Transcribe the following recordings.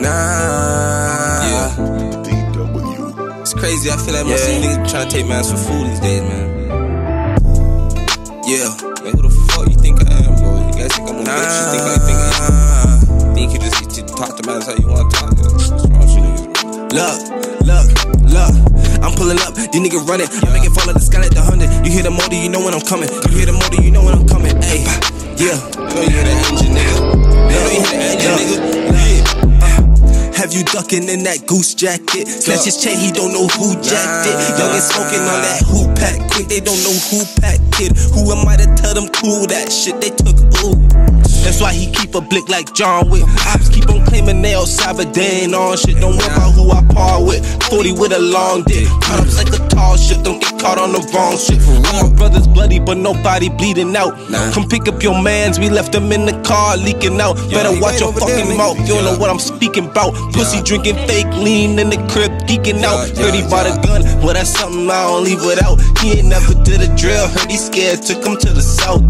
Nah. Yeah. DW. It's crazy. I feel like most Yeah. of these niggas trying to take mans for food these days, man. Yeah. Man, who the fuck you think I am, bro? You guys think I'm a bitch? You think I think I Nah. think you just you just talk to mans how you want to talk? What's wrong with you niggas, bro? Look, look, look. I'm pulling up, these niggas running. I make it fall like the sky like the hundred. You hear the motor, you know when I'm coming. You hear the motor, you know when I'm coming. Hey, yeah. I know you hear that engine, nigga. I know you hear that engine, nigga. Have you ducking in that goose jacket? Snatch his chain, he don't know who jacked it. Young and smoking on that who pack quick, they don't know who packed it. Who am I to tell them cool that shit they took? Ooh. That's why he keep a blick like John Wick. Ops keep on claiming they they ain't on shit. Don't worry about who I par. 40 with a long dick. Caught up like a tall shit. Don't get caught on the wrong shit. All my brothers bloody, but nobody bleeding out. Nah. Come pick up your mans. We left them in the car leaking out. Better he watch your over there, fucking mouth. You don't know what I'm speaking about. Pussy Yeah. drinking fake lean in the crib, geeking out. Yeah, Heard he bought a gun, but that's something I don't leave without. He ain't never did a drill. Heard he scared, took him to the south.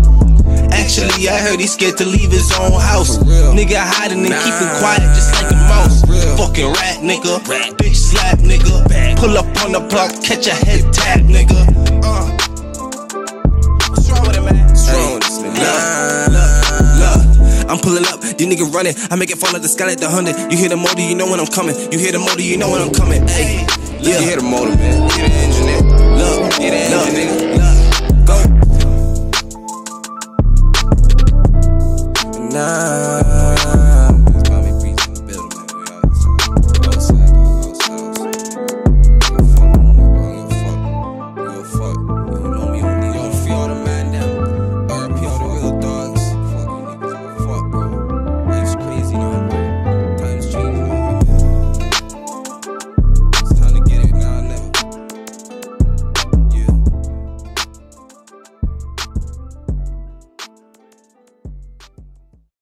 Actually, I heard he scared to leave his own house. Nigga hiding and Nah. keeping quiet just like a mouse. Fucking rat, nigga. Bitch slap, nigga. Pull up on the block, catch a head tap, nigga. Uh. What's wrong with it, man? What's wrong with this nigga? Look, I'm pulling up, these niggas running. I make it fall like the sky like the hundred. You hear the motor, you know when I'm coming. You hear the motor, you know when I'm coming. Hey, You hear the motor, man. Hear the engine. Look, Hear the engine, look, love